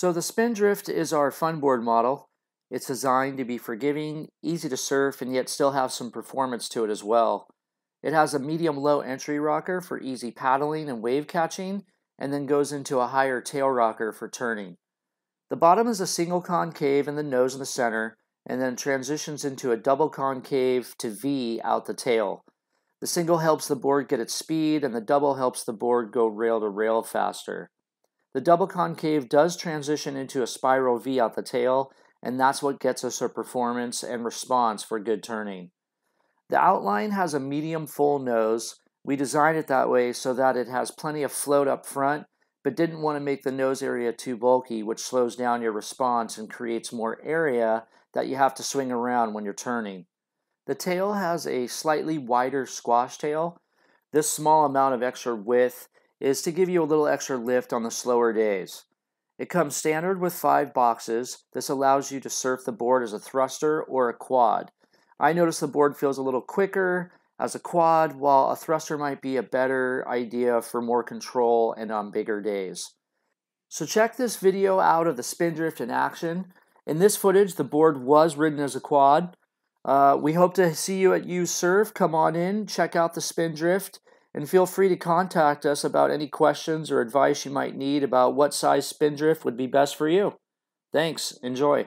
So the Spindrift is our fun board model. It's designed to be forgiving, easy to surf, and yet still have some performance to it as well. It has a medium-low entry rocker for easy paddling and wave catching, and then goes into a higher tail rocker for turning. The bottom is a single concave and the nose in the center, and then transitions into a double concave to V out the tail. The single helps the board get its speed, and the double helps the board go rail to rail faster. The double concave does transition into a spiral V out the tail, and that's what gets us our performance and response for good turning. The outline has a medium full nose. We designed it that way so that it has plenty of float up front, but didn't want to make the nose area too bulky, which slows down your response and creates more area that you have to swing around when you're turning. The tail has a slightly wider squash tail. This small amount of extra width is to give you a little extra lift on the slower days. It comes standard with five boxes. This allows you to surf the board as a thruster or a quad. I notice the board feels a little quicker as a quad, while a thruster might be a better idea for more control and on bigger days. So check this video out of the Spindrift in action. In this footage, the board was ridden as a quad. Uh, we hope to see you at Used Surf. Come on in, check out the Spindrift and feel free to contact us about any questions or advice you might need about what size spindrift would be best for you. Thanks. Enjoy.